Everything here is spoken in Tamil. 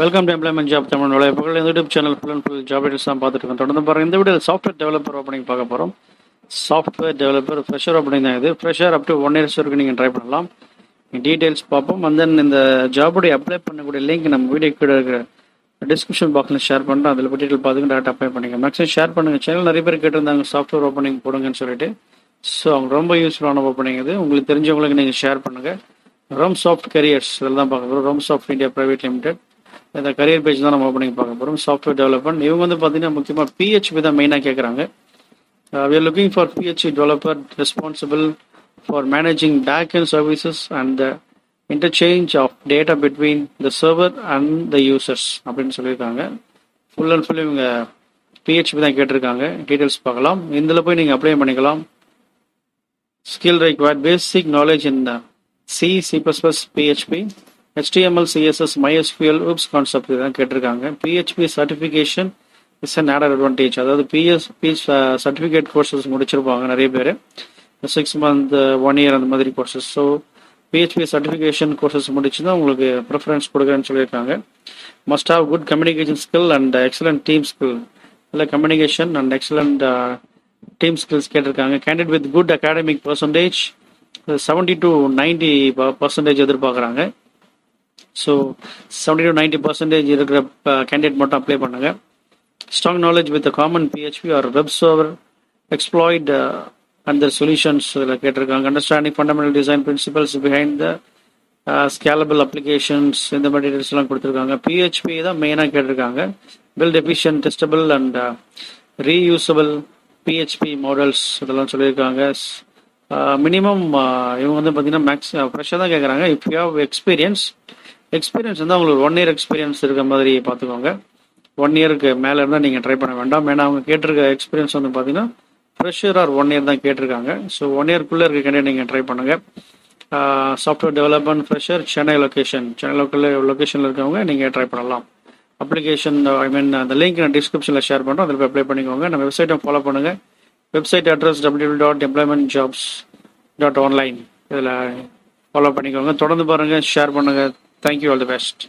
Welcome to employment job Tamil வலைப்புகள் இந்த YouTube channel full and full job IDs தான் பார்த்துட்டு இருக்கோம். தொடர்ந்து பாருங்கள் இந்த வீடியோ சாஃப்ட்வேர் டெவலப்பர் ஓப்பனிங் பார்க்க போகிறோம் சாஃப்ட்வேர் டெவலப்பர் ஃப்ரெஷர் ஓப்பனிங் தான் இது. Fresher up to one years வரைக்கும் நீங்கள் ட்ரை பண்ணலாம். டீட்டெயில்ஸ் பார்ப்போம். And தென் இந்த ஜாபுடைய அப்ளை பண்ணக்கூடிய லிங்க் நம்ம வீடியோ கீழே இருக்கிற டிஸ்கிரிப்ஷன் பாக்ஸில் ஷேர் பண்ணுறோம் அதில் டீட்டெயில் பார்த்துக்கிட்டு டேரக்ட் அப்ளை பண்ணிங்க மேக்ஸிமம் ஷேர் பண்ணுங்கள் சேனல் நிறைய பேர் கேட்டிருந்தாங்க சாஃப்ட்வேர் ஓப்பனிங் போடுங்கன்னு சொல்லிட்டு. ஸோ அவங்க ரொம்ப யூஸ்ஃபுல்லான ஓப்பனிங் இது. உங்களுக்கு தெரிஞ்சவங்களுக்கு நீங்கள் ஷேர் பண்ணுங்கள் ரோம் சாஃப்ட் கரியர்ஸ் இதில் தான் பார்க்க Rom soft India private limited இந்த கரியர் பேஜ் தான் நம்ம ஓப்பனிங் பார்க்க போகிறோம் சாஃப்ட்வேர் டெவலப்மெண்ட் இவங்க வந்து பார்த்தீங்கன்னா முக்கியமாக பிஹெச்பி தான் மெயினாக கேட்குறாங்க we are looking for PHP developer responsible for managing back and services and the interchange of data between the server and the users அப்படின்னு சொல்லியிருக்காங்க. ஃபுல் அண்ட் ஃபுல் இவங்க பிஹெச்பி தான் கேட்டிருக்காங்க. டீட்டெயில்ஸ் பார்க்கலாம். இதில் போய் நீங்கள் அப்ளை பண்ணிக்கலாம். Skill required. Basic knowledge in C C, C++, PHP, HTML, CSS, MySQL, OOPS concept இதான் கேட்டிருக்காங்க. PHP certification is an added advantage. அதாவது PSP சர்டிஃபிகேட் கோர்சஸ் முடிச்சிருப்பாங்க நிறைய பேர். சிக்ஸ் மந்த் ஒன் இயர் அந்த மாதிரி courses so PHP certification courses முடிச்சு தான் உங்களுக்கு ப்ரிஃபரன்ஸ் கொடுக்குறேன்னு சொல்லியிருக்காங்க. Must have good communication skill and excellent team skill இல்லை communication and excellent team skills கேட்டிருக்காங்க. Candidate with good academic percentage seventy to ninety percentage எதிர்பார்க்குறாங்க. So seventy to ninety percentage இருக்கிற கேண்டிடேட் மட்டும் அப்ளை பண்ணுங்கள் strong knowledge with common PHP or web server exploit and the solutions இதில் கேட்டிருக்காங்க. Understanding fundamental design principles behind the scalable applications இந்த மாதிரி டீட்டெயில்ஸ்லாம் எல்லாம் கொடுத்துருக்காங்க. பிஹெச்பி தான் மெயினாக கேட்டிருக்காங்க. Build efficient testable and reusable PHP models இதெல்லாம் சொல்லியிருக்காங்க. மினிமம் இவங்க வந்து பார்த்தீங்கன்னா மேக்ஸ் ஃப்ரெஷ்ஷாக தான் கேட்குறாங்க. If you have experience experience வந்து அவங்களுக்கு ஒன் இயர் எக்ஸ்பீரியன்ஸ் இருக்க மாதிரி பார்த்துக்கோங்க. ஒன் இயருக்கு மேலே இருந்தால் நீங்கள் ட்ரை பண்ண வேண்டாம். ஏன்னா அவங்க கேட்டிருக்க எக்ஸ்பீரியன்ஸ் வந்து பார்த்தீங்கன்னா ஃப்ரெஷர் ஆர் ஒன் இயர் தான் கேட்டிருக்காங்க. ஸோ ஒன் இயர்க்குள்ளே இருக்க கேண்டிடேட் நீங்கள் ட்ரை பண்ணுங்கள் software development fresher Chennai location Chennai local லொக்கேஷனில் இருக்கவங்க நீங்கள் ட்ரை பண்ணலாம். அப்ளிகேஷன் ஐ மீன் அந்த லிங்க் நான் டிஸ்கிரிப்ஷனில் ஷேர் பண்ணுறோம் அதில் போய் அப்ளை பண்ணிக்கோங்க. நம்ம வெப்சைட்டை ஃபாலோ பண்ணுங்கள் website address W dot employment jobs dot online இதில் ஃபாலோ பண்ணிக்கோங்க. தொடர்ந்து பாருங்கள் ஷேர் பண்ணுங்கள் Thank you. All the best.